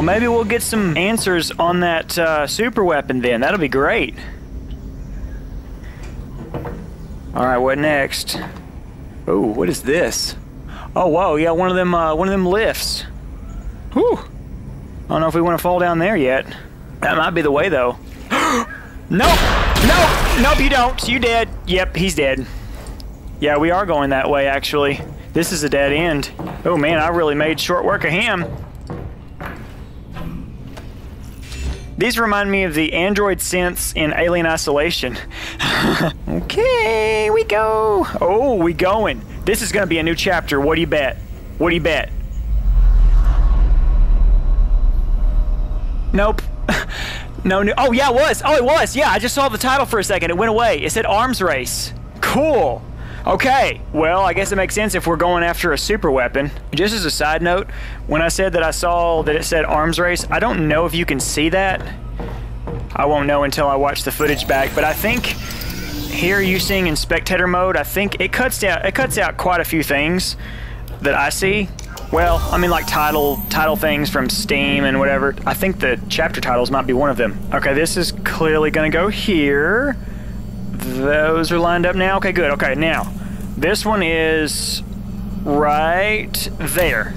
Well, maybe we'll get some answers on that uh, super weapon then. That'll be great. All right, what next? Oh, what is this? Oh, whoa, yeah, one of them, uh, one of them lifts. Whew. I don't know if we want to fall down there yet. That might be the way, though. nope, nope, nope, you don't. You dead. Yep, he's dead. Yeah, we are going that way, actually. This is a dead end. Oh, man, I really made short work of him. These remind me of the android synths in Alien Isolation. okay, we go. Oh, we going. This is going to be a new chapter. What do you bet? What do you bet? Nope. no, no. Oh, yeah, it was. Oh, it was. Yeah, I just saw the title for a second. It went away. It said Arms Race. Cool. Okay, well, I guess it makes sense if we're going after a super weapon. Just as a side note, when I said that I saw that it said arms race, I don't know if you can see that. I won't know until I watch the footage back, but I think here you seeing in spectator mode, I think it cuts out it cuts out quite a few things that I see. Well, I mean like title title things from Steam and whatever. I think the chapter titles might be one of them. Okay, this is clearly gonna go here. Those are lined up now. Okay, good. Okay, now this one is right there.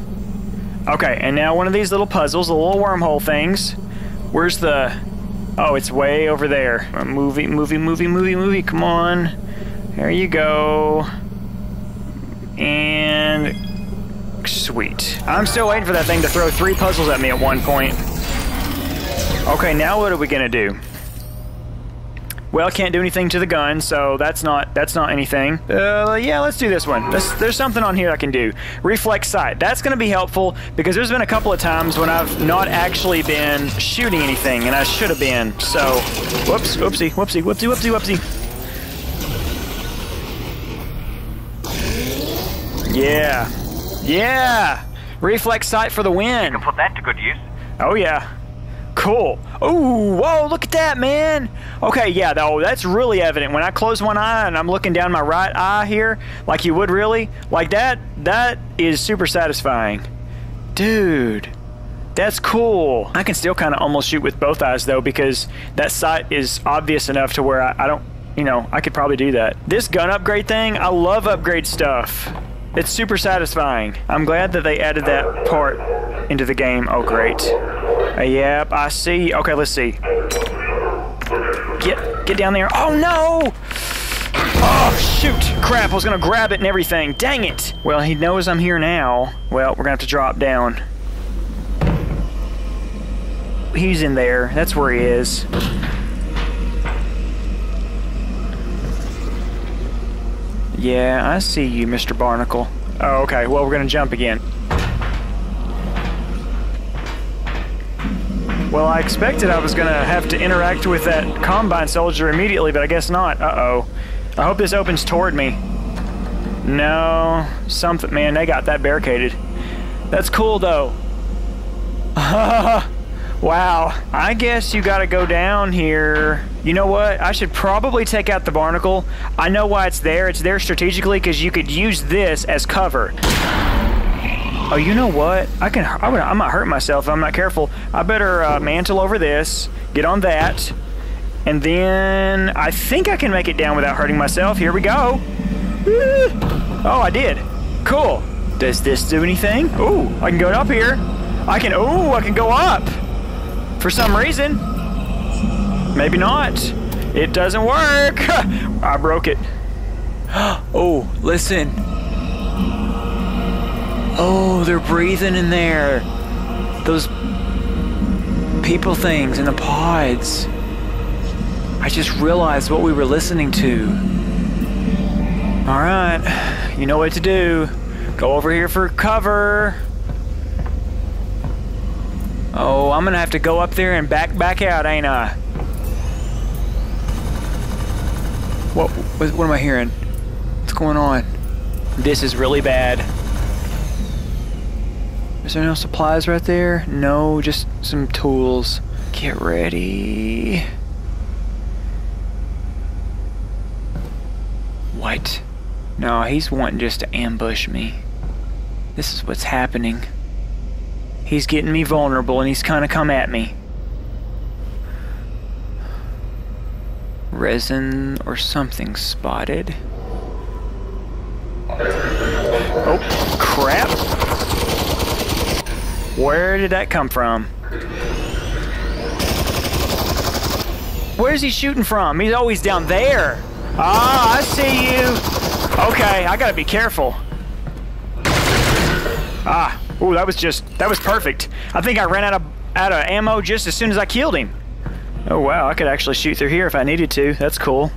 Okay, and now one of these little puzzles, the little wormhole things. Where's the... Oh, it's way over there. Movie, movie, movie, movie, movie. Come on. There you go. And... Sweet. I'm still waiting for that thing to throw three puzzles at me at one point. Okay, now what are we gonna do? Well, can't do anything to the gun, so that's not that's not anything. Uh, yeah, let's do this one. There's, there's something on here I can do. Reflex sight. That's going to be helpful because there's been a couple of times when I've not actually been shooting anything, and I should have been. So, whoops, whoopsie, whoopsie, whoopsie, whoopsie, whoopsie. Yeah, yeah. Reflex sight for the win. You can put that to good use. Oh yeah. Cool. Oh, whoa, look at that, man. Okay, yeah, though, that's really evident. When I close one eye and I'm looking down my right eye here, like you would really, like that, that is super satisfying. Dude, that's cool. I can still kind of almost shoot with both eyes, though, because that sight is obvious enough to where I, I don't, you know, I could probably do that. This gun upgrade thing, I love upgrade stuff. It's super satisfying. I'm glad that they added that part into the game. Oh, great. Uh, yep, I see. Okay, let's see. Get, get down there. Oh, no! Oh, shoot! Crap, I was gonna grab it and everything. Dang it! Well, he knows I'm here now. Well, we're gonna have to drop down. He's in there. That's where he is. Yeah, I see you, Mr. Barnacle. Oh, okay. Well, we're gonna jump again. Well, I expected I was gonna have to interact with that Combine soldier immediately, but I guess not. Uh-oh. I hope this opens toward me. No, something, man, they got that barricaded. That's cool, though. wow, I guess you gotta go down here. You know what? I should probably take out the barnacle. I know why it's there. It's there strategically because you could use this as cover. Oh, you know what? I can. I, would, I might hurt myself if I'm not careful. I better uh, mantle over this, get on that, and then I think I can make it down without hurting myself. Here we go. Oh, I did. Cool. Does this do anything? Ooh, I can go up here. I can. Ooh, I can go up. For some reason. Maybe not. It doesn't work. I broke it. Oh, listen. Oh, they're breathing in there. Those people things in the pods. I just realized what we were listening to. All right, you know what to do. Go over here for cover. Oh, I'm gonna have to go up there and back back out, ain't I? What, what, what am I hearing? What's going on? This is really bad. Is there no supplies right there? No, just some tools. Get ready. What? No, he's wanting just to ambush me. This is what's happening. He's getting me vulnerable and he's kind of come at me. Resin or something spotted. Oh, crap. Where did that come from? Where's he shooting from? He's always down there. Ah, I see you. Okay, I gotta be careful. Ah, ooh, that was just, that was perfect. I think I ran out of, out of ammo just as soon as I killed him. Oh wow, I could actually shoot through here if I needed to. That's cool.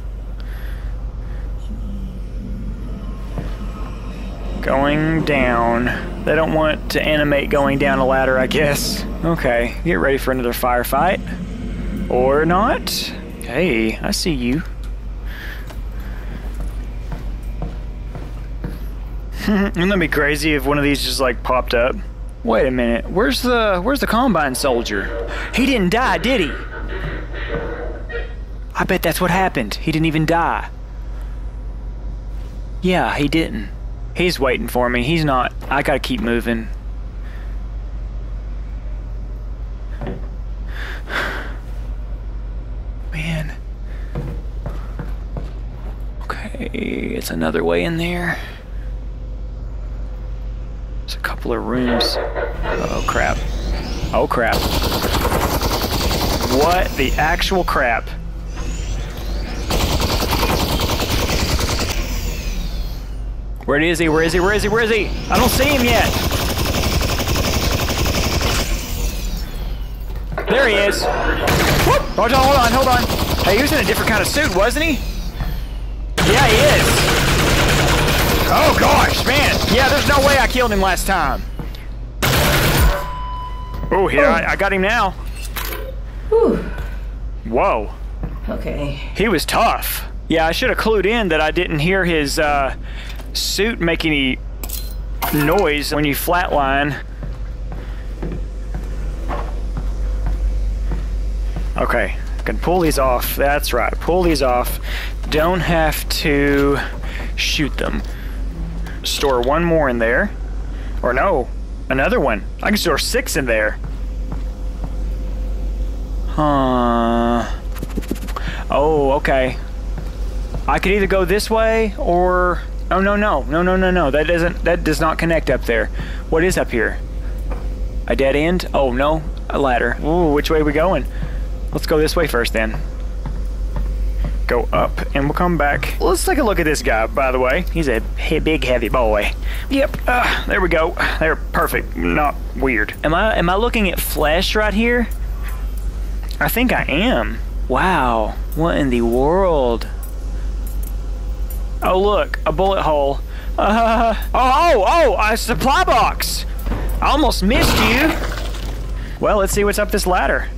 Going down. They don't want to animate going down a ladder, I guess. Okay, get ready for another firefight. Or not. Hey, I see you. Wouldn't that be crazy if one of these just like popped up? Wait a minute, where's the where's the Combine soldier? He didn't die, did he? I bet that's what happened. He didn't even die. Yeah, he didn't. He's waiting for me. He's not. I gotta keep moving. Man. Okay, it's another way in there. There's a couple of rooms. Oh crap. Oh crap. What the actual crap? Where is he? Where is he? Where is he? Where is he? I don't see him yet. There he is. Whoop. Hold on, hold on, hold on. Hey, he was in a different kind of suit, wasn't he? Yeah, he is. Oh gosh, man. Yeah, there's no way I killed him last time. Oh, here, I, I got him now. Whew. Whoa. Okay. He was tough. Yeah, I should have clued in that I didn't hear his uh, suit make any noise when you flatline. Okay, I can pull these off. That's right, pull these off. Don't have to shoot them. Store one more in there. Or no, another one. I can store six in there. Huh. Oh, okay. I could either go this way or Oh no no no no no no that doesn't that does not connect up there. What is up here? A dead end? Oh no, a ladder. Ooh, which way we going? Let's go this way first then. Go up and we'll come back. Let's take a look at this guy, by the way. He's a big heavy boy. Yep, uh, there we go. They're perfect, not weird. Am I am I looking at flesh right here? I think I am. Wow, what in the world? Oh, look, a bullet hole. Uh, oh, oh, oh, a supply box. I almost missed you. Well, let's see what's up this ladder.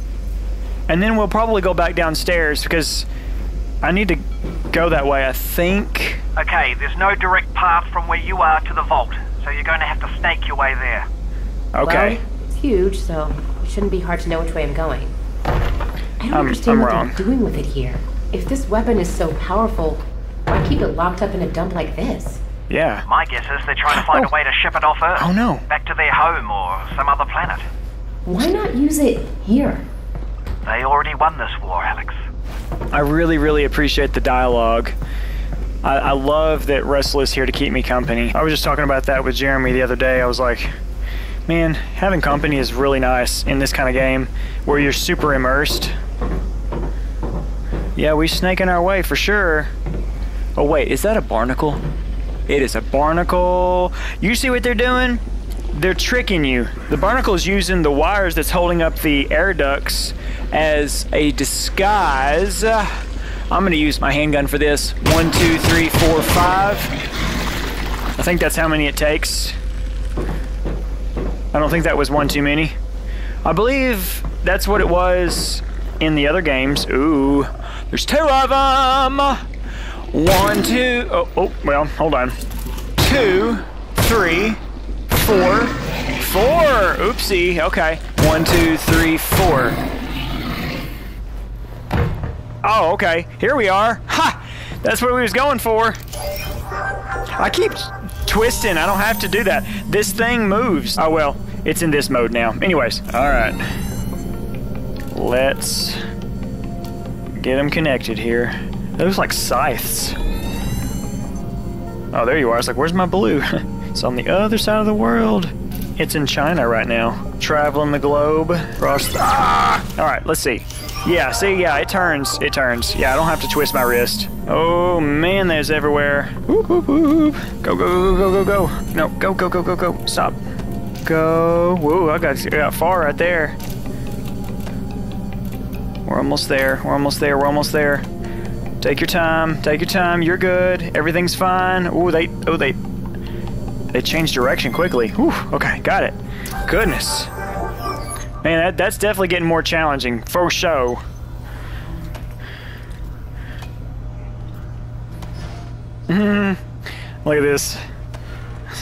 And then we'll probably go back downstairs because I need to go that way, I think. Okay, there's no direct path from where you are to the vault, so you're going to have to snake your way there. Okay. Well, it's huge, so it shouldn't be hard to know which way I'm going. I don't I'm- understand I'm what wrong. they're doing with it here. If this weapon is so powerful, why keep it locked up in a dump like this? yeah. My guess is they're trying to find Oh. a way to ship it off Earth. Oh, no. Back to their home or some other planet. Why not use it here? They already won this war, Alyx. I really, really appreciate the dialogue. I, I love that Russell is here to keep me company. I was just talking about that with Jeremy the other day. I was like, man, having company is really nice in this kind of game where you're super immersed. Yeah, we snaking our way for sure. Oh wait, is that a barnacle? It is a barnacle. You see what they're doing? They're tricking you. The barnacle is using the wires that's holding up the air ducts as a disguise. Uh, I'm gonna use my handgun for this. One, two, three, four, five. I think that's how many it takes. I don't think that was one too many. I believe that's what it was in the other games. Ooh, there's two of them. One, two, oh, oh, well, hold on. Two, three, four, four. Oopsie, okay. One, two, three, four. Oh, okay. Here we are. Ha! That's what we was going for. I keep twisting. I don't have to do that. This thing moves. Oh, well. it's in this mode now. Anyways, all right. Let's get them connected here. Those like scythes. Oh, there you are. It's like, where's my blue? it's on the other side of the world. It's in China right now. Traveling the globe across the... Ah! All right, let's see. Yeah, see, yeah, it turns. It turns. Yeah, I don't have to twist my wrist. Oh, man, there's everywhere. Whoop, whoop, whoop. Go, go, go, go, go, go. No, go, go, go, go, go. Stop. Go. Whoa, I got, I got far right there. We're almost there. We're almost there. We're almost there. Take your time. Take your time. You're good. Everything's fine. Oh, they. Oh, they. They changed direction quickly. Whew. Okay, got it. Goodness. Man, that, that's definitely getting more challenging for show. Hmm. Look at this.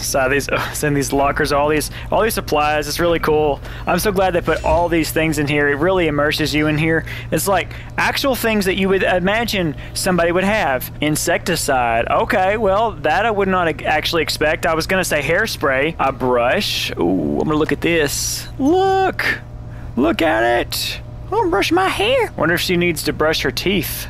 Saw these, uh, send these lockers, all these, all these supplies. It's really cool. I'm so glad they put all these things in here. It really immerses you in here. It's like actual things that you would imagine somebody would have. Insecticide. Okay, well that I would not actually expect. I was gonna say hairspray, a brush. Ooh, I'm gonna look at this. Look, look at it. I'm gonna brush my hair. Wonder if she needs to brush her teeth.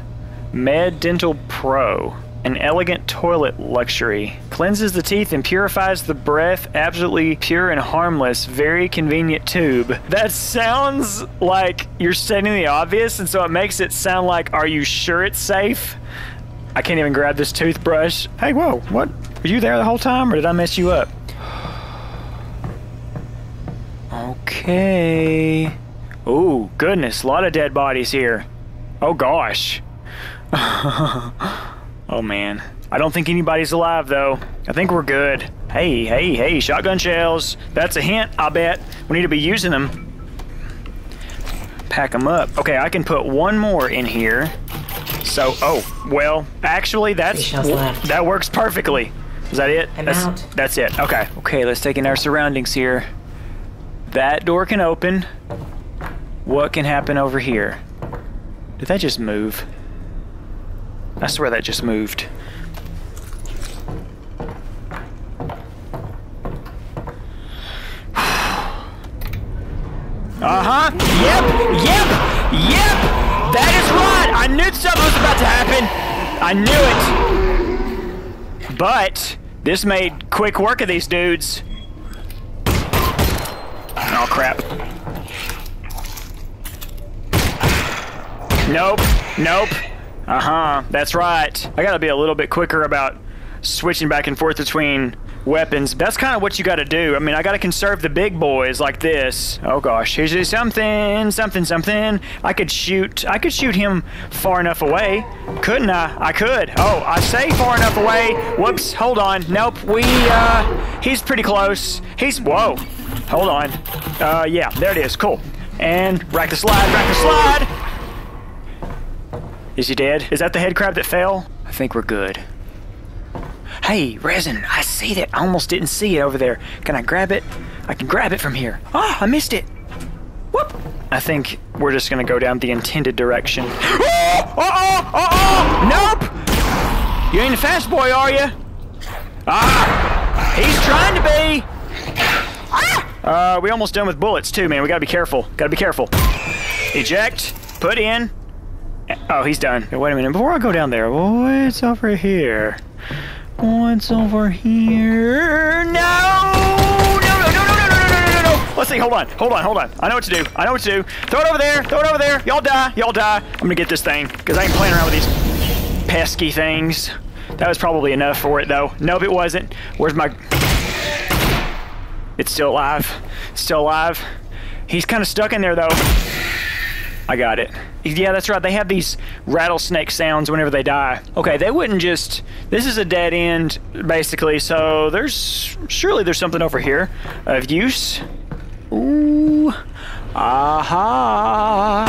Med Dental Pro. An elegant toilet luxury. Cleanses the teeth and purifies the breath. Absolutely pure and harmless. Very convenient tube. That sounds like you're stating the obvious, and so it makes it sound like, are you sure it's safe? I can't even grab this toothbrush. Hey, whoa, what? Were you there the whole time, or did I mess you up? Okay. Oh, goodness, a lot of dead bodies here. Oh, gosh. Oh man. I don't think anybody's alive though. I think we're good. Hey, hey, hey, shotgun shells. That's a hint, I bet. We need to be using them. Pack them up. Okay, I can put one more in here. So, oh, well, actually that's that works perfectly. Is that it? I'm that's, out. That's it. Okay. Okay, let's take in our surroundings here. That door can open. What can happen over here? Did that just move? I swear that just moved. Uh-huh. Yep. Yep. Yep. That is right. I knew something was about to happen. I knew it. But this made quick work of these dudes. Oh, crap. Nope. Nope. Uh-huh, that's right. I gotta be a little bit quicker about switching back and forth between weapons. That's kind of what you gotta do. I mean, I gotta conserve the big boys like this. Oh gosh, here's something, something, something. I could shoot, I could shoot him far enough away. Couldn't I? I could. Oh, I say far enough away. Whoops, hold on. Nope, we, uh, he's pretty close. He's, whoa, hold on. Uh, yeah, there it is, cool. And rack the slide, rack the slide. Is he dead? Is that the head crab that fell? I think we're good. Hey, resin, I see that. I almost didn't see it over there. Can I grab it? I can grab it from here. Ah, oh, I missed it. Whoop. I think we're just gonna go down the intended direction. Oh, oh, oh, oh, nope. You ain't a fast boy, are you? Ah, he's trying to be. Ah. Uh, we almost done with bullets too, man. We gotta be careful. Gotta be careful. Eject. Put in. Oh, he's done. Wait a minute. Before I go down there, what's over here? What's over here? No! No, no, no, no, no, no, no, no, no! Let's see. Hold on. Hold on. Hold on. I know what to do. I know what to do. Throw it over there. Throw it over there. Y'all die. Y'all die. I'm gonna get this thing because I ain't playing around with these pesky things. That was probably enough for it, though. Nope, it wasn't. Where's my... It's still alive. Still alive. He's kind of stuck in there, though. I got it. Yeah, that's right. They have these rattlesnake sounds whenever they die. Okay, they wouldn't just... This is a dead end, basically, so there's... Surely there's something over here of use. Ooh. Aha.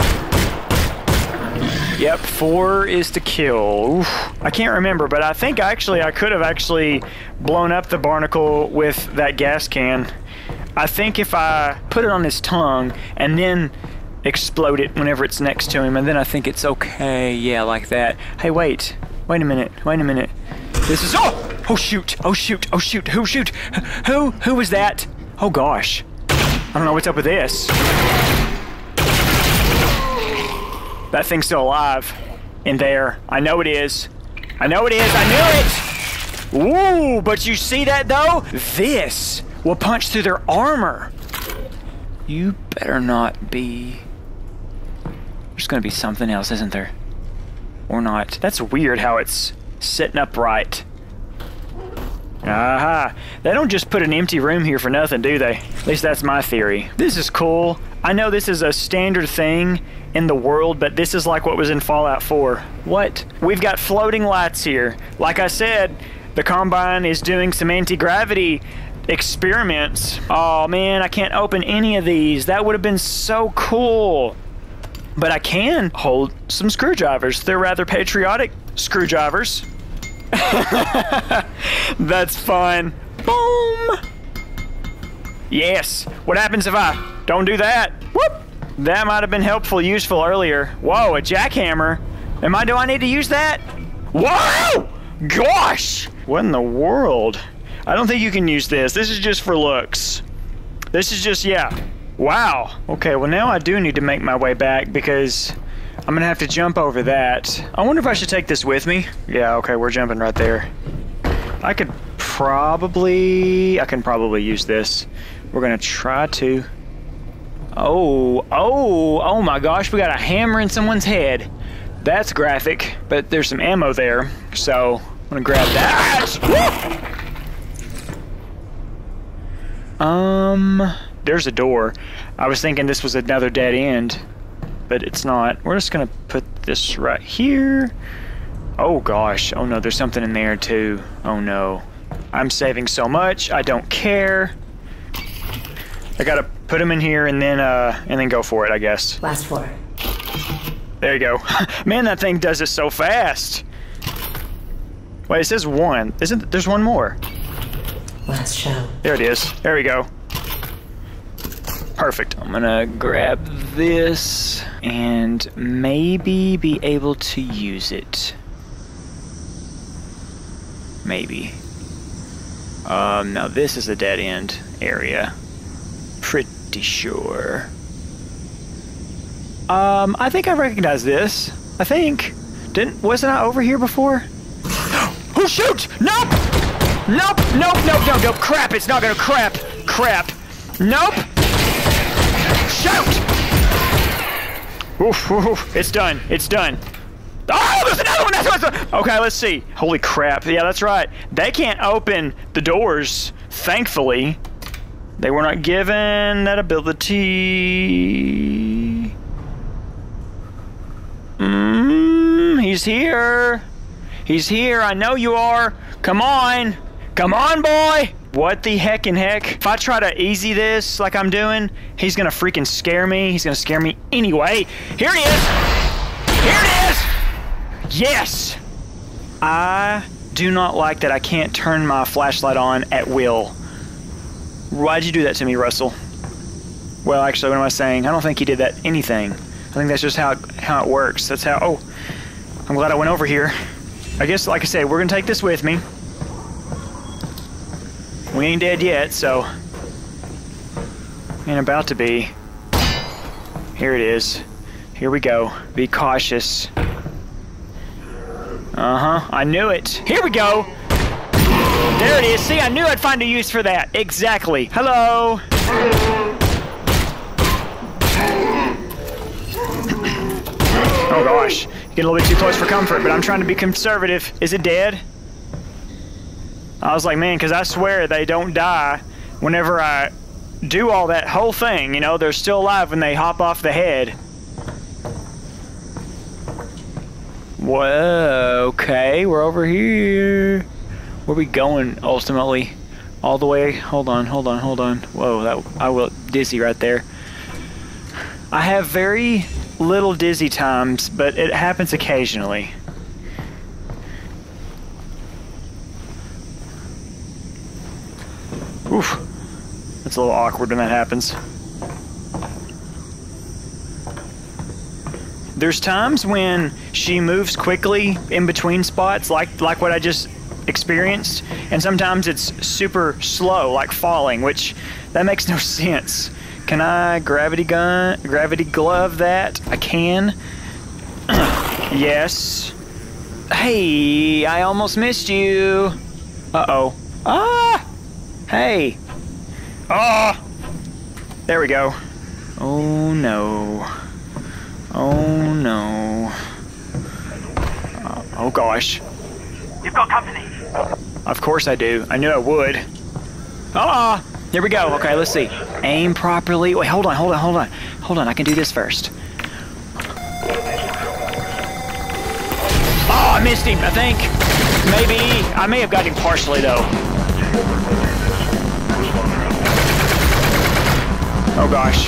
Yep, four is to kill. Oof. I can't remember, but I think actually I could have actually blown up the barnacle with that gas can. I think if I put it on his tongue and then explode it whenever it's next to him, and then I think it's okay. Yeah, like that. Hey, wait. Wait a minute. Wait a minute. This is... Oh! Oh, shoot. Oh, shoot. Oh, shoot. Who shoot? Who? Who was that? Oh, gosh. I don't know what's up with this. That thing's still alive in there. I know it is. I know it is. I knew it. Ooh, but you see that though? This will punch through their armor. You better not be. There's gonna be something else, isn't there? Or not. That's weird how it's sitting upright. Aha. They don't just put an empty room here for nothing, do they? At least that's my theory. This is cool. I know this is a standard thing in the world, but this is like what was in Fallout 4. What? We've got floating lights here. Like I said, the Combine is doing some anti-gravity experiments. Oh man, I can't open any of these. That would have been so cool. But I can hold some screwdrivers. They're rather patriotic screwdrivers. That's fun. Boom! Yes. What happens if I don't do that? Whoop! That might have been helpful, useful earlier. Whoa, a jackhammer. Am I, do I need to use that? Whoa! Gosh! What in the world? I don't think you can use this. This is just for looks. This is just, yeah. Wow. Okay, well now I do need to make my way back because I'm gonna have to jump over that. I wonder if I should take this with me. Yeah, okay, we're jumping right there. I could probably, I can probably use this. We're gonna try to. Oh, oh, oh my gosh, we got a hammer in someone's head. That's graphic, but there's some ammo there, so I'm gonna grab that. Um, there's a door. I was thinking this was another dead end but it's not. We're just gonna put this right here. Oh gosh, oh no, there's something in there too. Oh no. I'm saving so much, I don't care. I gotta put them in here and then uh and then go for it, I guess. Last floor. There you go. Man, that thing does it so fast. Wait, it says one. Isn't there's one more? Last show. There it is. There we go. Perfect. I'm gonna grab this and maybe be able to use it. Maybe. Um, now this is a dead end area. Pretty sure. Um, I think I recognize this. I think. Didn't, wasn't I over here before? oh shoot! Nope! Nope, nope, nope, nope, nope, crap, it's not gonna crap, crap. Nope! Shoot! Oof, oof, it's done. It's done. Oh, there's another one! That's what's Okay, let's see. Holy crap. Yeah, that's right. They can't open the doors, thankfully. They were not given that ability. Mmm, he's here. He's here. I know you are. Come on. Come on, boy. What the heck in heck? If I try to easy this like I'm doing, he's gonna freaking scare me. He's gonna scare me anyway. Here he is! Here it is! Yes! I do not like that I can't turn my flashlight on at will. Why'd you do that to me, Russell? Well, actually, what am I saying? I don't think he did that anything. I think that's just how it, how it works. That's how... Oh, I'm glad I went over here. I guess, like I said, we're gonna take this with me. We ain't dead yet, so... Ain't about to be. Here it is. Here we go. Be cautious. Uh-huh. I knew it. Here we go! There it is. See, I knew I'd find a use for that. Exactly. Hello! Oh gosh. Get a little bit too close for comfort, but I'm trying to be conservative. Is it dead? I was like, man, because I swear they don't die whenever I do all that whole thing. You know, they're still alive when they hop off the head. Whoa, okay, we're over here. Where we going ultimately? All the way? Hold on, hold on, hold on. Whoa, that I will dizzy right there. I have very little dizzy times, but it happens occasionally. Oof. It's a little awkward when that happens. There's times when she moves quickly in between spots, like like what I just experienced, and sometimes it's super slow, like falling, which that makes no sense. Can I gravity gun, gravity glove that? I can. yes. Hey, I almost missed you. Uh-oh. Ah! Hey. Ah! There we go. Oh no. Oh no. Uh, oh gosh. You've got company. Of course I do. I knew I would. Ah! Here we go. Okay, let's see. Aim properly. Wait, hold on, hold on, hold on. Hold on, I can do this first. Oh, I missed him, I think. Maybe. I may have got him partially, though. Oh, gosh.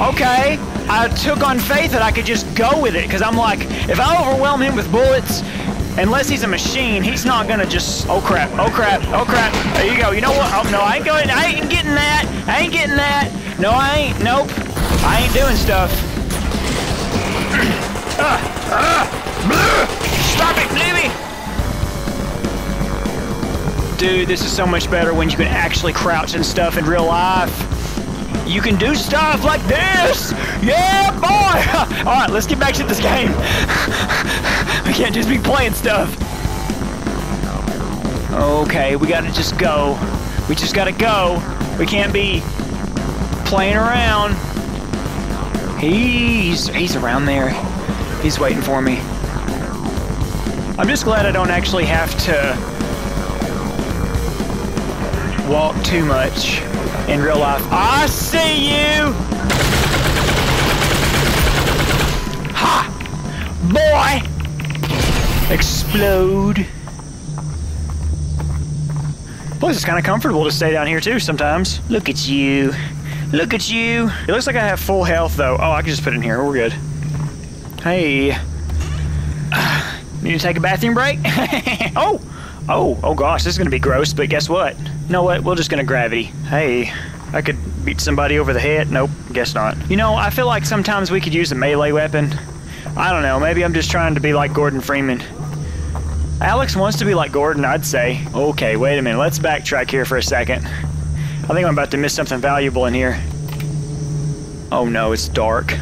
Okay, I took on faith that I could just go with it because I'm like, if I overwhelm him with bullets, unless he's a machine, he's not gonna just. Oh crap! Oh crap! Oh crap! There you go. You know what? Oh no, I ain't going. I ain't getting that. I ain't getting that. No, I ain't. Nope. I ain't doing stuff. Stop it, Bluey! Dude, this is so much better when you can actually crouch and stuff in real life. You can do stuff like this! Yeah, boy! Alright, let's get back to this game. we can't just be playing stuff. Okay, we gotta just go. We just gotta go. We can't be playing around. He's he's around there. He's waiting for me. I'm just glad I don't actually have to walk too much in real life. I see you! Ha! Boy! Explode. Plus, it's kind of comfortable to stay down here too sometimes. Look at you. Look at you. It looks like I have full health though. Oh, I can just put it in here. We're good. Hey. Need to take a bathroom break? oh! Oh, oh gosh, this is gonna be gross, but guess what? You know what? We're just gonna gravity. Hey, I could beat somebody over the head. Nope, guess not. You know, I feel like sometimes we could use a melee weapon. I don't know, maybe I'm just trying to be like Gordon Freeman. Alyx wants to be like Gordon, I'd say. Okay, wait a minute, let's backtrack here for a second. I think I'm about to miss something valuable in here. Oh no, it's dark.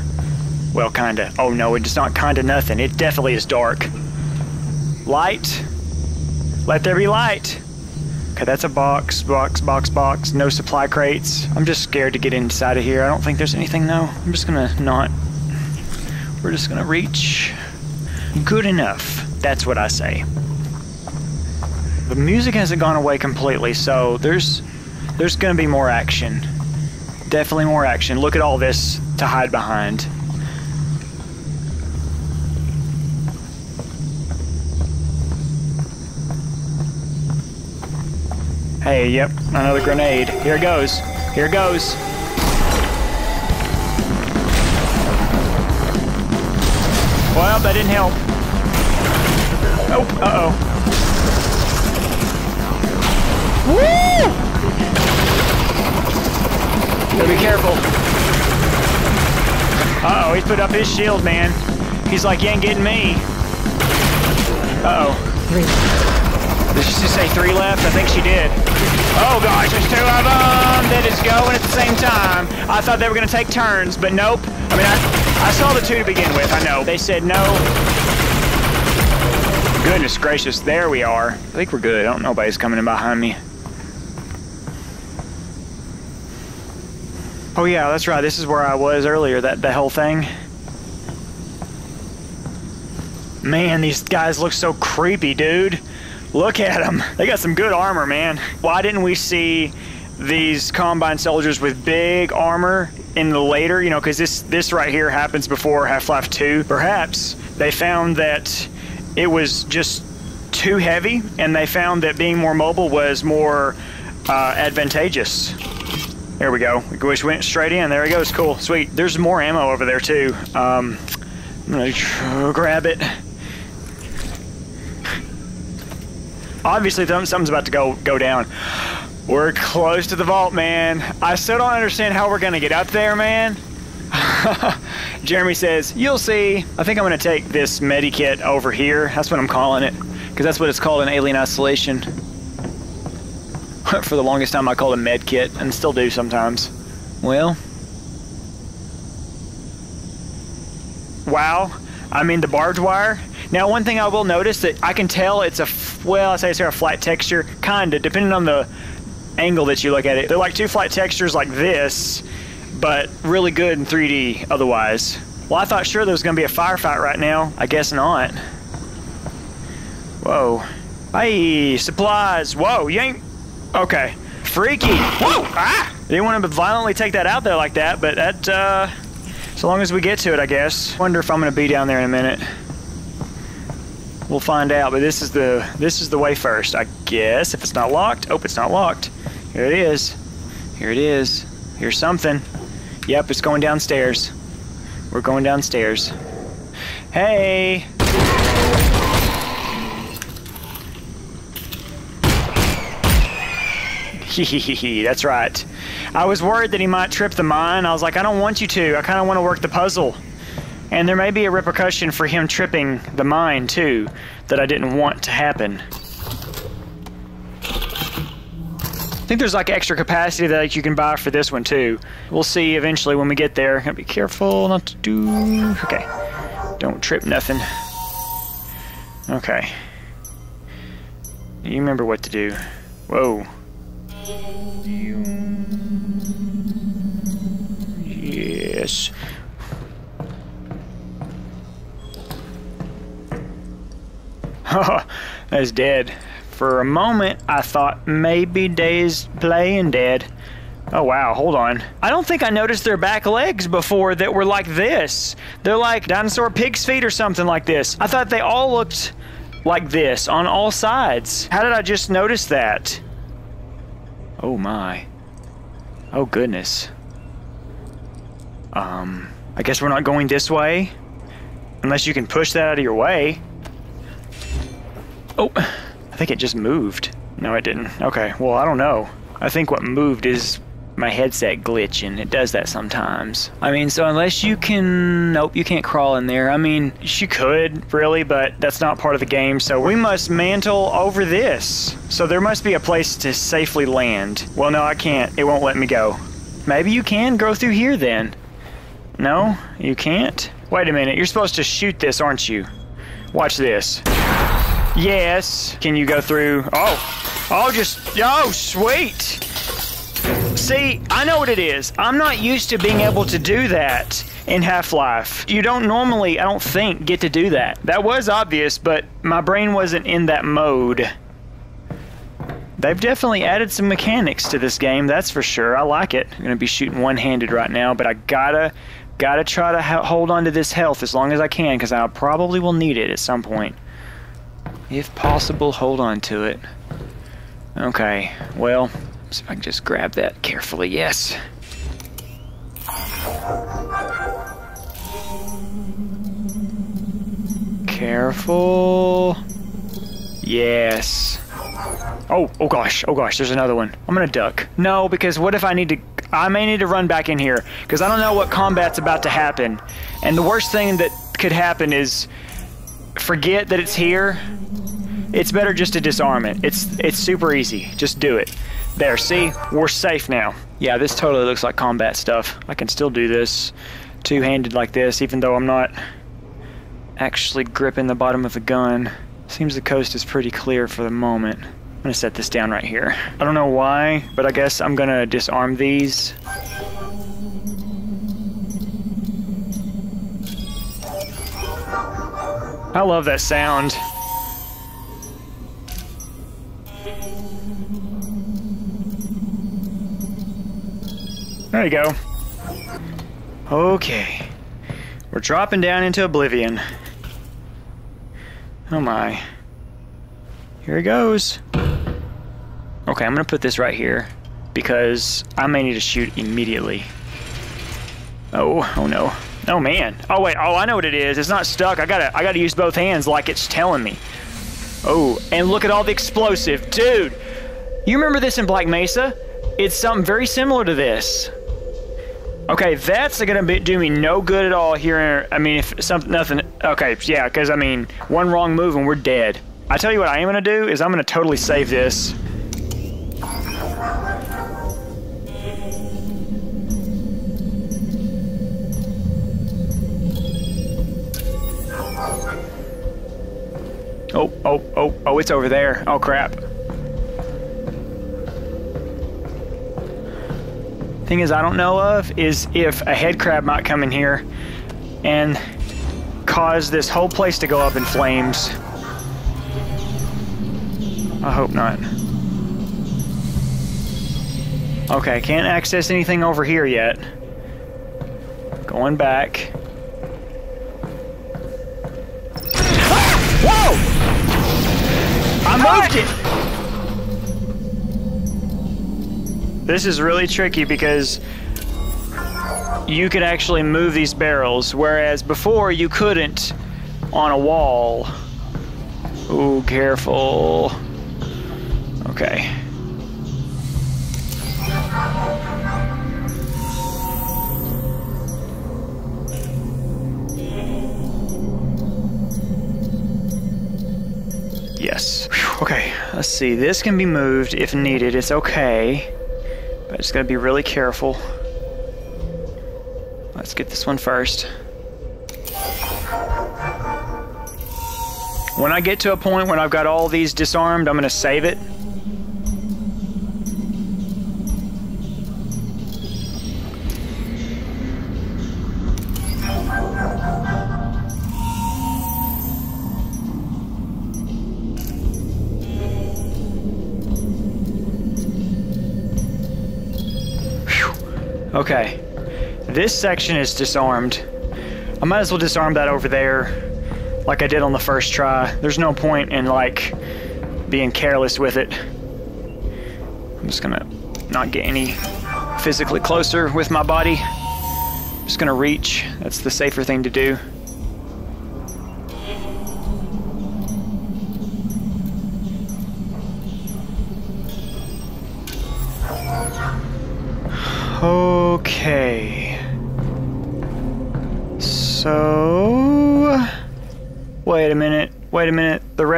Well, kinda. Oh no, it's not kinda nothing. It definitely is dark. Light? Let there be light. Okay, that's a box, box, box, box. No supply crates. I'm just scared to get inside of here. I don't think there's anything, though. I'm just gonna not. We're just gonna reach. Good enough. That's what I say. The music hasn't gone away completely, so there's there's gonna be more action. Definitely more action. Look at all this to hide behind. Hey, yep, another grenade. Here it goes. Here it goes. Well, that didn't help. Oh, uh-oh. Woo! Gotta be careful. Uh-oh, he's put up his shield, man. He's like, you ain't getting me. Uh-oh. Did she just say three left? I think she did. Oh gosh, there's two of them that is going at the same time. I thought they were gonna take turns, but nope. I mean, I, I saw the two to begin with, I know. They said no. Goodness gracious, there we are. I think we're good. I don't know nobody's coming in behind me. Oh yeah, that's right. This is where I was earlier, that the whole thing. Man, these guys look so creepy, dude. Look at them. They got some good armor, man. Why didn't we see these Combine soldiers with big armor in the later, you know, because this, this right here happens before Half-Life 2. Perhaps they found that it was just too heavy, and they found that being more mobile was more uh, advantageous. There we go. We just went straight in. There he goes. Cool. Sweet. There's more ammo over there, too. Um, I'm to grab it. Obviously, something's about to go go down. We're close to the vault, man. I still don't understand how we're gonna get up there, man. Jeremy says, You'll see. I think I'm gonna take this medikit over here. That's what I'm calling it. Because that's what it's called in Alien Isolation. For the longest time, I called it med kit, and still do sometimes. Well. Wow. I mean, the barbed wire. Now, one thing I will notice that I can tell it's a, well, I say it's a flat texture, kind of, depending on the angle that you look at it. They're like two flat textures like this, but really good in 3D otherwise. Well, I thought sure there was going to be a firefight right now. I guess not. Whoa. Hey, supplies. Whoa, you ain't... Okay. Freaky. Whoa! Ah! Didn't want to violently take that out there like that, but that, uh... So long as we get to it, I guess. Wonder if I'm going to be down there in a minute. We'll find out, but this is the this is the way first, I guess. If it's not locked, oh, it's not locked. Here it is. Here it is. Here's something. Yep, it's going downstairs. We're going downstairs. Hey! That's right. I was worried that he might trip the mine. I was like, I don't want you to. I kind of want to work the puzzle. And there may be a repercussion for him tripping the mine, too, that I didn't want to happen. I think there's like extra capacity that you can buy for this one, too. We'll see eventually when we get there. Gotta be careful not to do... Okay. Don't trip nothing. Okay. You remember what to do. Whoa. Yes. That's dead. For a moment, I thought maybe Days playing dead. Oh wow, hold on. I don't think I noticed their back legs before that were like this. They're like dinosaur pig's feet or something like this. I thought they all looked like this on all sides. How did I just notice that? Oh my. Oh goodness. Um, I guess we're not going this way. Unless you can push that out of your way. Oh, I think it just moved. No, it didn't. Okay, well, I don't know. I think what moved is my headset glitching. It does that sometimes. I mean, so unless you can... Nope, you can't crawl in there. I mean, you could, really, but that's not part of the game, so we must mantle over this. So there must be a place to safely land. Well, no, I can't. It won't let me go. Maybe you can go through here, then. No, you can't? Wait a minute, you're supposed to shoot this, aren't you? Watch this. Yes. Can you go through? Oh. Oh, just. Oh, sweet. See, I know what it is. I'm not used to being able to do that in Half-Life. You don't normally, I don't think, get to do that. That was obvious, but my brain wasn't in that mode. They've definitely added some mechanics to this game, that's for sure. I like it. I'm going to be shooting one-handed right now, but I gotta, gotta try to hold on to this health as long as I can, because I probably will need it at some point. If possible, hold on to it. Okay, well, if I can just grab that carefully. Yes. Careful. Yes. Oh, oh gosh, oh gosh, there's another one. I'm gonna duck. No, because what if I need to... I may need to run back in here, because I don't know what combat's about to happen. And the worst thing that could happen is forget that it's here. It's better just to disarm it. It's it's super easy. Just do it. There, see? We're safe now. Yeah, this totally looks like combat stuff. I can still do this two-handed like this, even though I'm not actually gripping the bottom of the gun. Seems the coast is pretty clear for the moment. I'm gonna set this down right here. I don't know why, but I guess I'm gonna disarm these. I love that sound. There you go. Okay. We're dropping down into oblivion. Oh my. Here it goes. Okay, I'm gonna put this right here because I may need to shoot immediately. Oh, oh no. Oh man. Oh wait, oh I know what it is. It's not stuck. I gotta I gotta use both hands like it's telling me. Oh, and look at all the explosive. Dude, You remember this in Black Mesa? It's something very similar to this. Okay, that's gonna be, do me no good at all here. I mean, if something, nothing. Okay, yeah, because I mean, one wrong move and we're dead. I tell you what, I am gonna do is I'm gonna totally save this. Oh, oh, oh, oh, it's over there. Oh, crap. Thing is, I don't know of is if a head crab might come in here and cause this whole place to go up in flames. I hope not. Okay, can't access anything over here yet. Going back. This is really tricky because you could actually move these barrels, whereas before you couldn't on a wall. Ooh, careful. Okay. Yes. Whew, okay, let's see. This can be moved if needed. It's okay. I just gotta be really careful. Let's get this one first. When I get to a point when I've got all these disarmed, I'm gonna save it. Okay. This section is disarmed. I might as well disarm that over there like I did on the first try. There's no point in like being careless with it. I'm just gonna not get any physically closer with my body. I'm just gonna reach. That's the safer thing to do.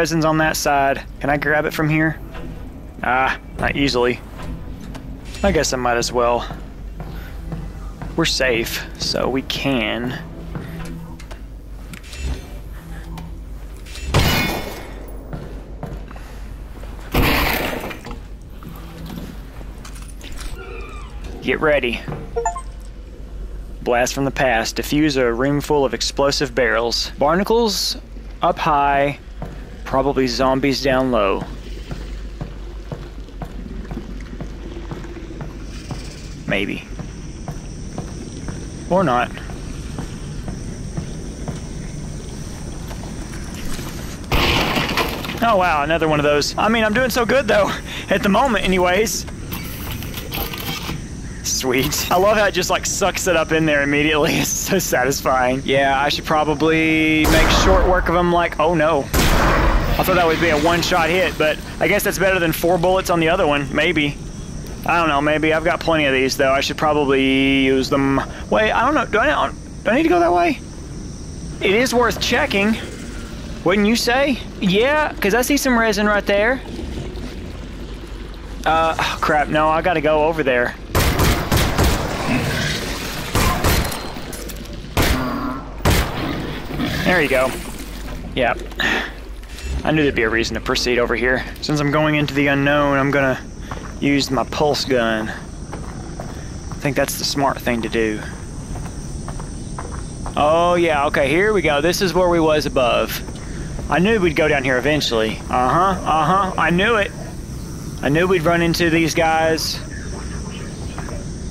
Resin's on that side. Can I grab it from here? Ah, not easily. I guess I might as well. We're safe, so we can. Get ready. Blast from the past. Defuse a room full of explosive barrels. Barnacles up high. Probably zombies down low. Maybe. Or not. Oh wow, another one of those. I mean, I'm doing so good though, at the moment anyways. Sweet. I love how it just like sucks it up in there immediately. It's so satisfying. Yeah, I should probably make short work of them like, oh no. I thought that would be a one-shot hit, but I guess that's better than four bullets on the other one, maybe. I don't know, maybe. I've got plenty of these though. I should probably use them. Wait, I don't know. Do I, do I need to go that way? It is worth checking. Wouldn't you say? Yeah, because I see some resin right there. Uh, oh, crap, no, I gotta go over there. There you go. Yep. I knew there'd be a reason to proceed over here. Since I'm going into the unknown, I'm gonna use my pulse gun. I think that's the smart thing to do. Oh yeah, okay, here we go. This is where we was above. I knew we'd go down here eventually. Uh-huh, uh-huh, I knew it. I knew we'd run into these guys.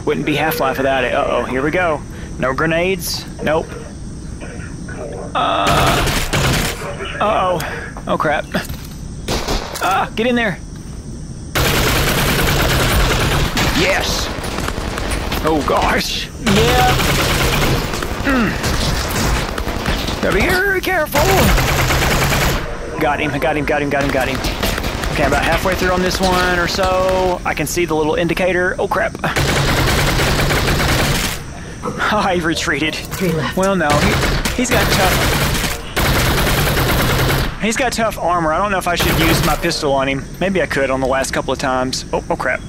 Wouldn't be Half-Life without it. Uh-oh, here we go. No grenades? Nope. Uh, uh-oh. Oh, crap. Ah, get in there. Yes. Oh, gosh. Yeah. Mm. Gotta be very careful. Got him, got him, got him, got him, got him. Okay, about halfway through on this one or so. I can see the little indicator. Oh crap. I retreated. Three left. Well, no, he, he's got tough. He's got tough armor. I don't know if I should use my pistol on him. Maybe I could on the last couple of times. Oh, oh crap.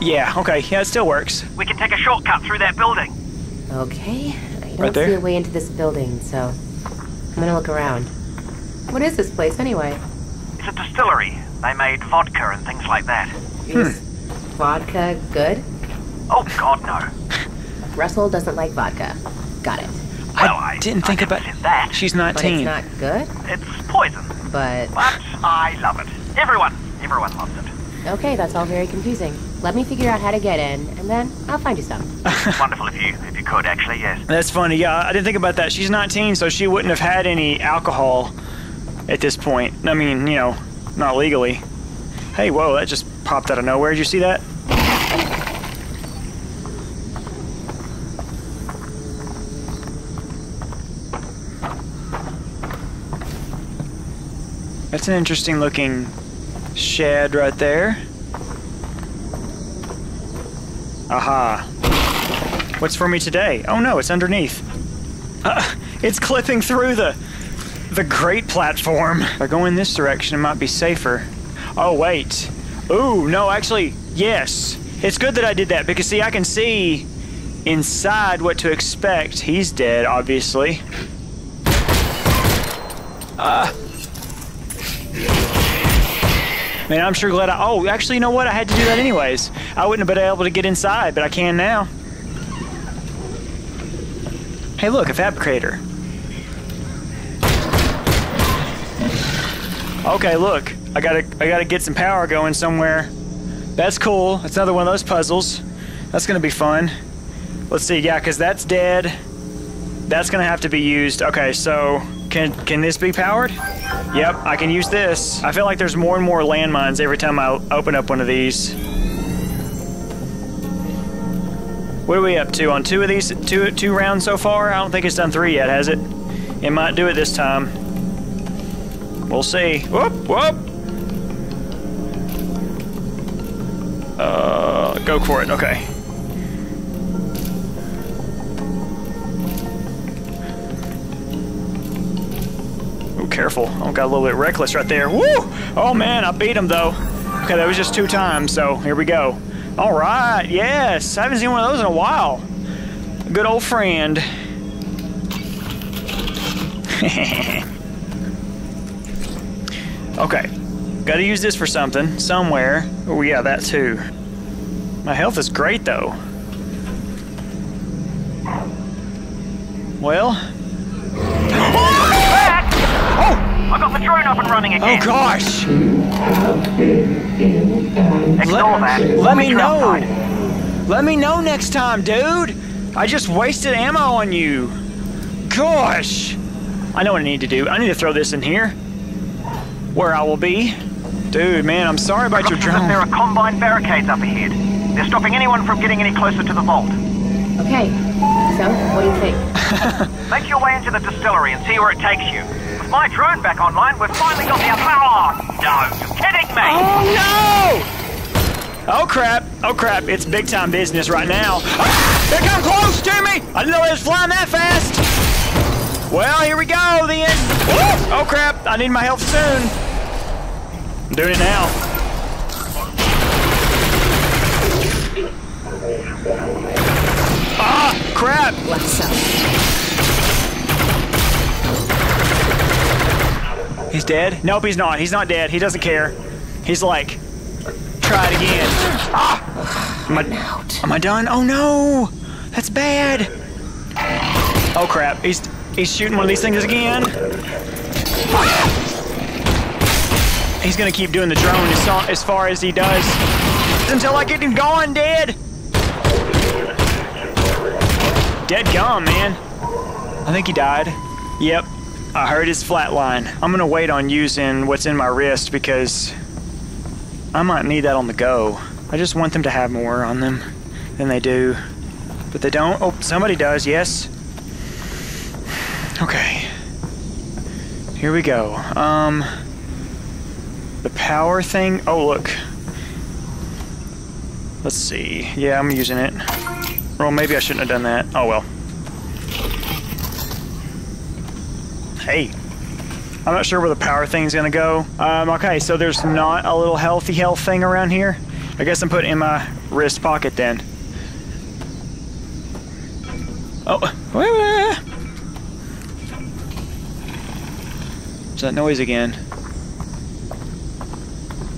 Yeah, okay, yeah, it still works. We can take a shortcut through that building. Okay. I don't Right there? see a way into this building, so I'm gonna look around. What is this place anyway? It's a distillery. They made vodka and things like that. Is hmm. vodka good? Oh, God, no. Russell doesn't like vodka. Got it. Well, I I didn't think I about never said that. She's But 19. it's not good? It's poison, But but I love it. Everyone, everyone loves it. okay, that's all very confusing. Let me figure out how to get in, and then I'll find you some. Wonderful if you if you could, actually, yes. That's funny. Yeah, I didn't think about that. She's 19, so she wouldn't have had any alcohol at this point. I mean, you know, not legally. Hey, whoa, that just popped out of nowhere. Did you see that? That's an interesting looking shed right there. Aha. What's for me today? Oh no, it's underneath. Uh, it's clipping through the the great platform. If I go in this direction, it might be safer. Oh wait. Ooh, no, actually, yes. It's good that I did that because see, I can see inside what to expect. He's dead, obviously. Uh. I'm sure glad I. Oh, actually, you know what? I had to do that anyways. I wouldn't have been able to get inside, but I can now. Hey, look, a fabricator. Okay, look, I gotta, I gotta get some power going somewhere. That's cool. That's another one of those puzzles. That's gonna be fun. Let's see, yeah, because that's dead. That's gonna have to be used. Okay, so can can this be powered? Yep, I can use this. I feel like there's more and more landmines every time I open up one of these. What are we up to on two of these? Two two rounds so far? I don't think it's done three yet, has it? It might do it this time. We'll see. Whoop whoop. Uh, go for it. Okay. Careful. I got a little bit reckless right there. Woo! Oh man, I beat him though. Okay, that was just two times, so here we go. All right, yes. I haven't seen one of those in a while. A good old friend. okay, gotta use this for something, somewhere. Oh yeah, that too. My health is great though. Well, I got the drone up and running oh gosh! Ignore that. Let me know. outside. Let me know next time, dude. I just wasted ammo on you. Gosh. I know what I need to do. I need to throw this in here. Where I will be. Dude, man, I'm sorry about your Looks as if there are combine barricades up ahead. They're stopping anyone from getting any closer to the vault. Okay, so what do you think? Make your way into the distillery and see where it takes you. With my drone back online, we've finally got the Oh, no, you're kidding me! Oh no! Oh crap! Oh crap! It's big time business right now. Ah, they come close to me! I didn't know it was flying that fast. Well, here we go. The end. Woo! Oh crap! I need my help soon. I'm doing it now. Ah! Crap! What's up? He's dead? Nope, he's not. He's not dead. He doesn't care. He's like, try it again. Ah! Am I, Out. am I done? Oh no! That's bad! Oh crap, he's he's shooting one of these things again. He's gonna keep doing the drone as, as far as he does until I get him gone dead. Dead gum, man. I think he died. Yep, I heard his flatline. I'm gonna wait on using what's in my wrist because I might need that on the go. I just want them to have more on them than they do. But they don't. Oh, somebody does, yes. Okay. Here we go. Um The power thing. Oh, look. Let's see. Yeah, I'm using it. Well, maybe I shouldn't have done that. Oh, well. Hey. I'm not sure where the power thing's gonna go. Um, okay, so there's not a little healthy health thing around here. I guess I'm putting in my wrist pocket then. Oh, wait, wait. What's that noise again?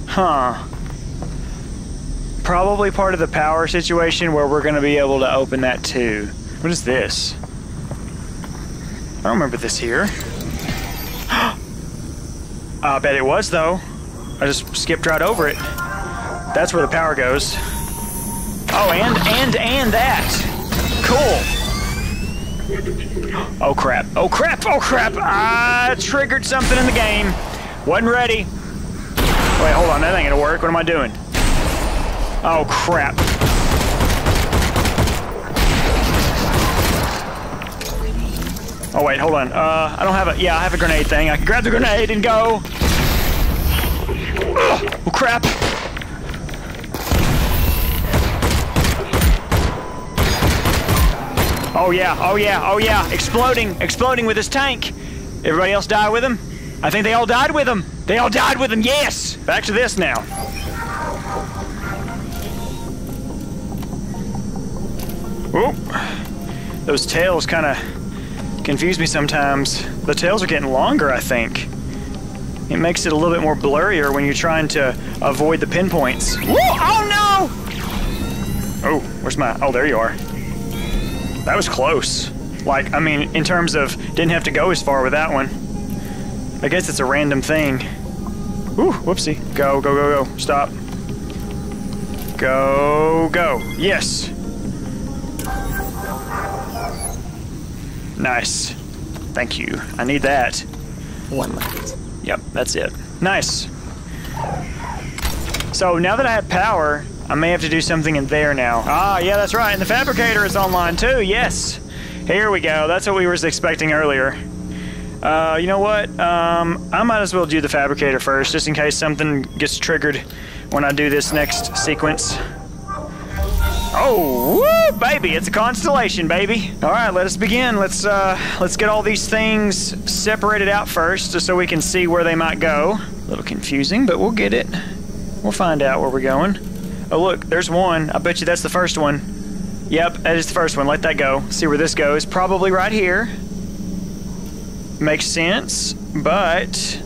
Huh. Probably part of the power situation where we're to be able to open that too. What is this? I don't remember this here. I bet it was though. I just skipped right over it. That's where the power goes. Oh, and, and, and that. Cool. Oh crap, oh crap, oh crap! I triggered something in the game. Wasn't ready. Wait, hold on, that ain't gonna work. What am I doing? Oh crap. Oh wait, hold on. Uh, I don't have a, yeah, I have a grenade thing. I can grab the grenade and go. Oh crap. Oh yeah, oh yeah, oh yeah. Exploding, exploding with his tank. Everybody else die with him? I think they all died with him. They all died with him, yes! Back to this now. Oop. Those tails kind of confuse me sometimes. The tails are getting longer, I think. It makes it a little bit more blurrier when you're trying to avoid the pinpoints. Woo! Oh no! Oh, where's my... Oh, there you are. That was close. Like, I mean, in terms of didn't have to go as far with that one. I guess it's a random thing. Ooh, whoopsie. Go, go, go, go. Stop. Go, go. Yes. Nice. Thank you. I need that. One left. Yep, that's it. Nice. So now that I have power, I may have to do something in there now. Ah, yeah, that's right. And the fabricator is online too. Yes. Here we go. That's what we were expecting earlier. Uh, you know what? Um, I might as well do the fabricator first, just in case something gets triggered when I do this next sequence. Oh, woo, baby! It's a constellation, baby. All right, let us begin. Let's uh, let's get all these things separated out first, just so we can see where they might go. A little confusing, but we'll get it. We'll find out where we're going. Oh, look, there's one. I bet you that's the first one. Yep, that is the first one. Let that go. See where this goes. Probably right here. Makes sense, but...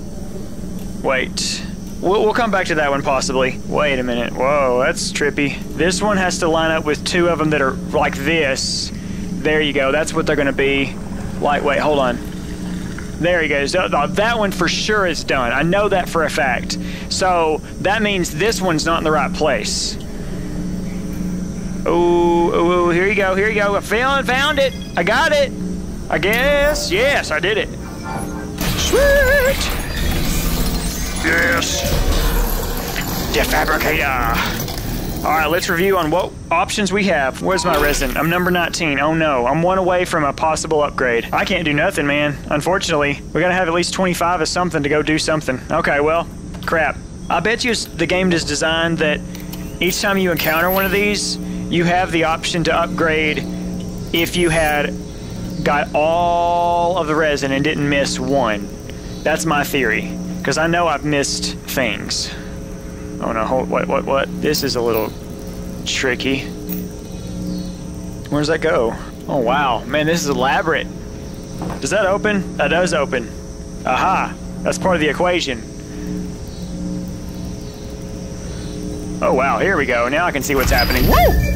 Wait. We'll, we'll come back to that one possibly. Wait a minute. Whoa, that's trippy. This one has to line up with two of them that are like this. There you go. That's what they're going to be. Wait, hold on. There he goes. That one for sure is done. I know that for a fact. So that means this one's not in the right place. Oh, here you go. Here you go. I found, found it. I got it. I guess. Yes, I did it. Sweet. Yes. Defabricator. Uh, all right, let's review on what options we have. Where's my resin? I'm number 19. Oh no, I'm one away from a possible upgrade. I can't do nothing, man. Unfortunately, we gotta have at least 25 of something to go do something. Okay, well, crap. I bet you the game is designed that each time you encounter one of these, you have the option to upgrade if you had got all of the resin and didn't miss one. That's my theory, because I know I've missed things. Oh no, hold, what, what, what? This is a little tricky. Where does that go? Oh wow, man, this is elaborate. Does that open? That does open. Aha, that's part of the equation. Oh wow, here we go. Now I can see what's happening. Woo!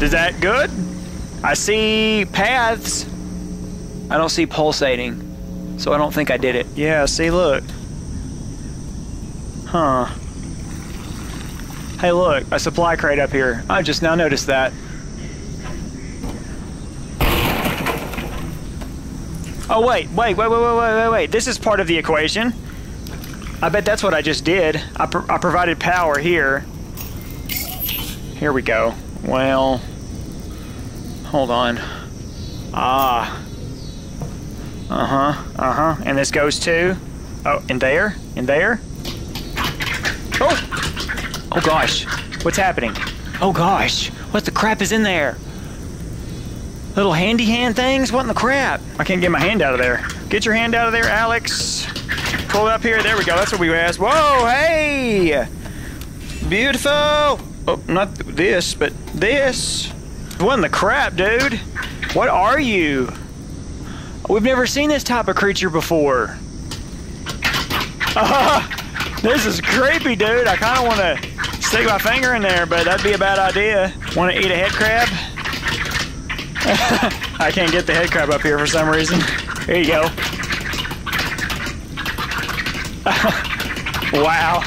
Is that good? I see paths. I don't see pulsating, so I don't think I did it. Yeah, see, look. Huh. Hey look, a supply crate up here. I just now noticed that. Oh wait, wait, wait, wait, wait, wait, wait, wait. This is part of the equation. I bet that's what I just did. I, I provided power here. Here we go. Well, hold on. Ah. Uh-huh, uh-huh. And this goes to... Oh, in there? In there? Oh! Oh gosh. What's happening? Oh gosh. What the crap is in there? Little handy hand things? What in the crap? I can't get my hand out of there. Get your hand out of there, Alyx. Pull it up here. There we go. That's what we asked. Whoa, hey! Beautiful! Oh, not this, but this. What in the crap, dude? What are you? We've never seen this type of creature before. This is creepy, dude. I kind of want to stick my finger in there, but that'd be a bad idea. Want to eat a head crab? I can't get the head crab up here for some reason. Here you go. wow.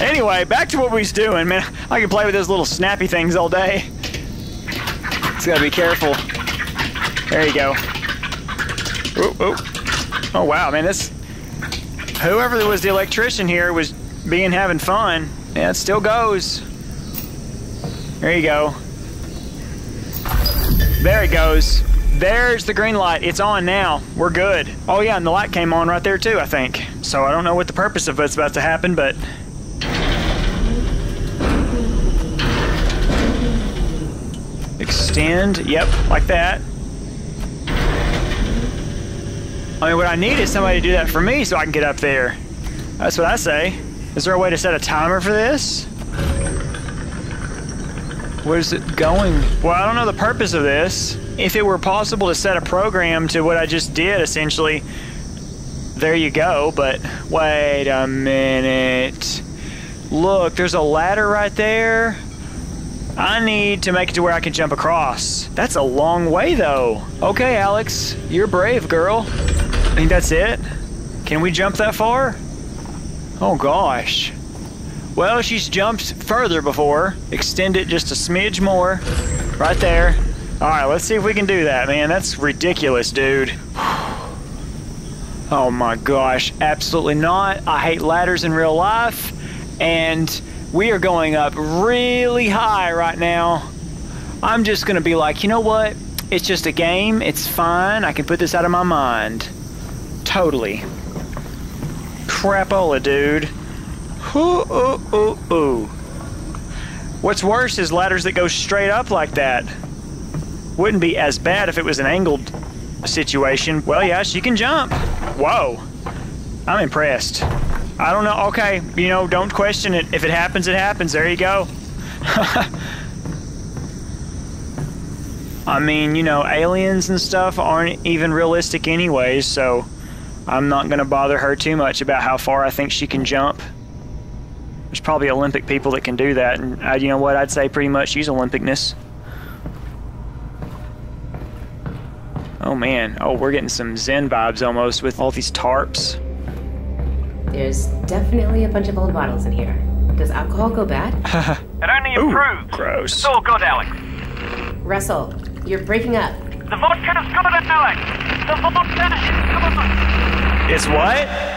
Anyway, back to what we was doing, man. I can play with those little snappy things all day. Just gotta be careful. There you go. Ooh, ooh. Oh wow, man, this whoever was the electrician here was being having fun. Yeah, it still goes. There you go. There it goes. There's the green light. It's on now. We're good. Oh yeah, and the light came on right there too, I think. So I don't know what the purpose of what's about to happen, but extend. Yep, like that. I mean, what I need is somebody to do that for me so I can get up there. That's what I say. Is there a way to set a timer for this? Where's it going? Well, I don't know the purpose of this. If it were possible to set a program to what I just did, essentially, there you go. But wait a minute. Look, there's a ladder right there. I need to make it to where I can jump across. That's a long way, though. Okay, Alyx, you're brave, girl. I think that's it. Can we jump that far? Oh, gosh. Well, she's jumped further before. Extend it just a smidge more. Right there. All right, let's see if we can do that, man. That's ridiculous, dude. Oh my gosh, absolutely not. I hate ladders in real life. And we are going up really high right now. I'm just going to be like, you know what? It's just a game. It's fine. I can put this out of my mind. Totally. Crapola, dude. Ooh, ooh, ooh, ooh. What's worse is ladders that go straight up like that. Wouldn't be as bad if it was an angled situation. Well, yeah, she can jump. Whoa. I'm impressed. I don't know. Okay, you know, don't question it. If it happens, it happens. There you go. I mean, you know, aliens and stuff aren't even realistic anyways, so I'm not going to bother her too much about how far I think she can jump. There's probably Olympic people that can do that, and uh, you know what? I'd say pretty much she's Olympicness. Oh man, oh, we're getting some Xen vibes almost with all these tarps. There's definitely a bunch of old bottles in here. Does alcohol go bad? It only improves. Ooh, improves. gross. It's all good, Alyx. Russell, you're breaking up. The vodka is coming in, Alyx. The vodka is in. It's what?